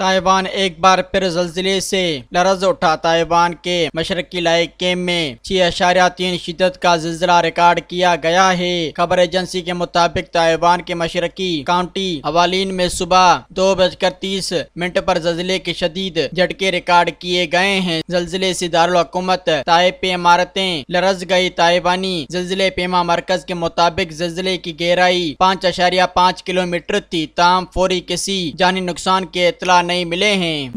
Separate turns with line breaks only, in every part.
Taiwan एक बार फिर जल्जिले से लरज उठा ताइवान के मशरकी इलाके में। छह अशारिया तीन शिदत का जिलजिला रिकॉर्ड किया गया है। खबर एजेंसी के मुताबिक ताइवान के मशरकी काउंटी हवालीन में सुबह दो बजकर तीस मिनट पर जल्जिले के शदीद झटके रिकॉर्ड किए गए हैं। जल्जिले से दारकूमत ताइब पे इमारतें लरज गई। ताइवानी जल्जिले पेमा मरकज के मुताबिक जल्जिले की गहराई पाँच अशारिया पाँच किलोमीटर थी। ताम फौरी किसी जानी नुकसान के इतला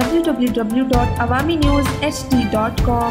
www.awaminews.hd.com